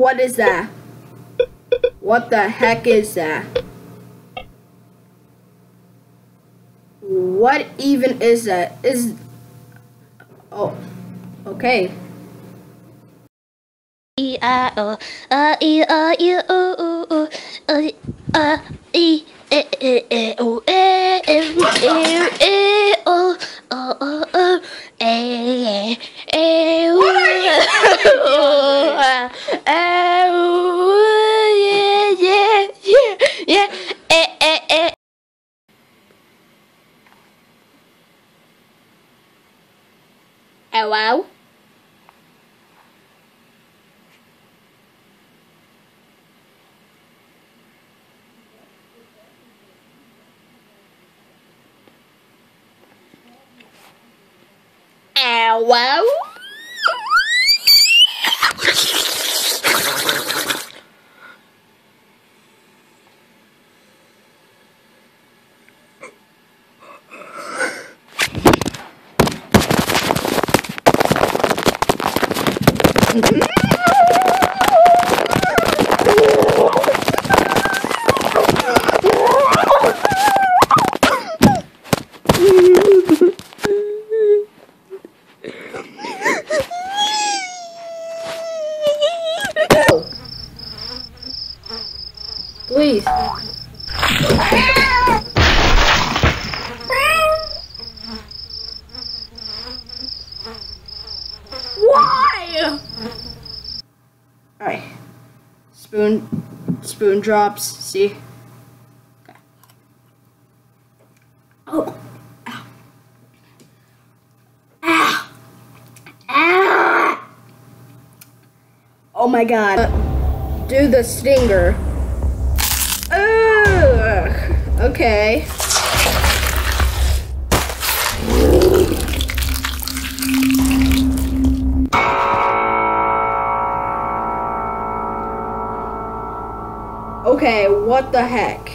What is that? What the heck is that? What even is that? Is oh, okay. E I O A E I E O O A E E E O E E E E O O O O E E E O O yeah yeah yeah yeah E E E Hello? Hello? Please. Why? Alright. Spoon spoon drops, see? Okay. Oh. Ow. Ow. Ah. Oh my god. Uh, do the stinger. Ugh. Okay. Okay, what the heck?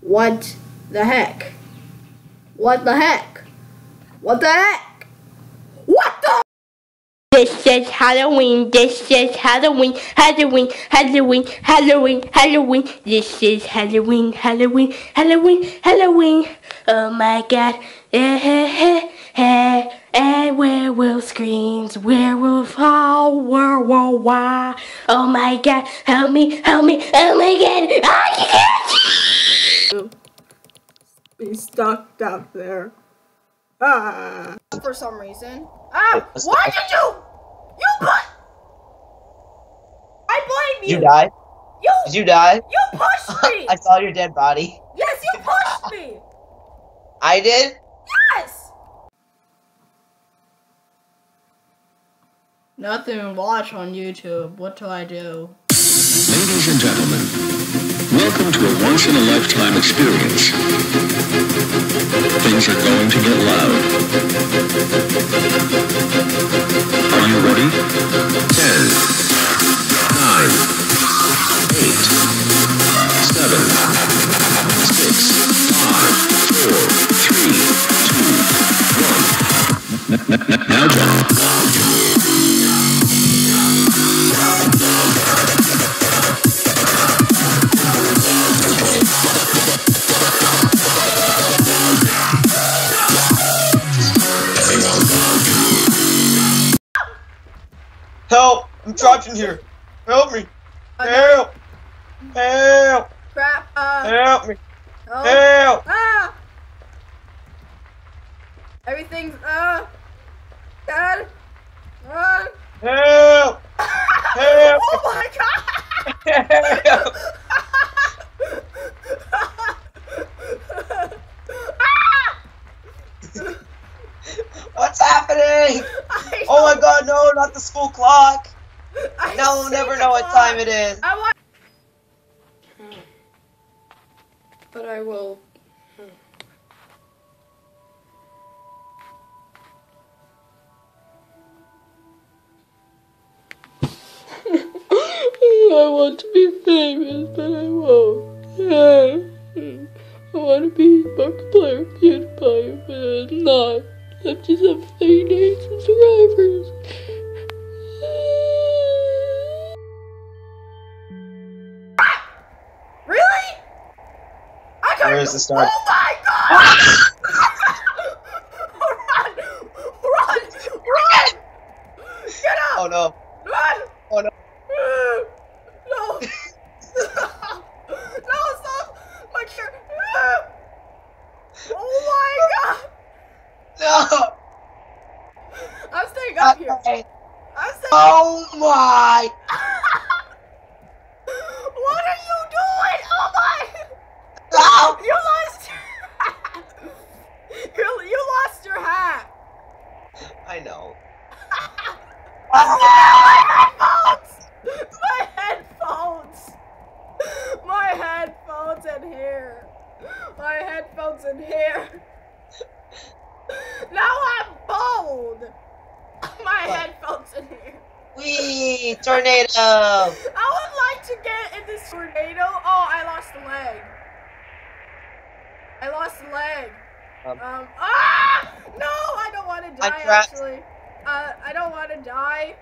What the heck? What the heck? What the heck? What the? This is Halloween. This is Halloween. Halloween. Halloween. Halloween. Halloween. This is Halloween. Halloween. Halloween. Halloween. Oh my God. Eh, eh, eh, eh. And werewolf screams. Werewolf. Oh, werewolf. Why? Oh my God. Help me. Help me. Oh my God. I can't. Be stuck up there. Ah. For some reason. Ah! What did you? You put. I blame you. You died? You. Did you die? You pushed me. I saw your dead body. yes, you pushed me. I did? Yes. Nothing to watch on YouTube. What do I do? Ladies and gentlemen, welcome to a once-in-a-lifetime experience. Things are going to get loud. Are you ready? Ten, Help! I'm trapped in here. Help me! Help! Help! Crap. Uh. Help me! Oh. Help! Ah. Everything's uh. Dad. Uh. Help! Help! oh my god. Help! ah! What's happening? I Oh my god, no, not the school clock! I Now we'll never the know what time it is. I want. But I will. I want to be famous, but I won't. I want to be Markiplier, PewDiePie, but I'm not. I'm just a fake names and survivors. Press the start. Oh my god! run! Run! Run! Get up! Oh no. Run! Oh no. No! no, stop! My chair! Oh my god! No. I'm staying up here. I'm staying. Oh my. What are you doing? Oh my! No. You lost your hat! You, you lost your hat! I know. My headphones! My headphones! My headphones and hair! My and hair! Now I'm bald! My What? headphones and hair! Wee tornado. I would like to get in this tornado. Oh, I lost a leg. I lost a leg. Um. Um. Ah! No, I don't want to die. Actually, uh, I don't want to die.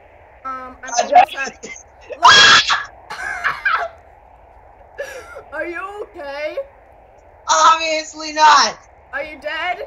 Um, I'm almost. Are you okay? Obviously not. Are you dead?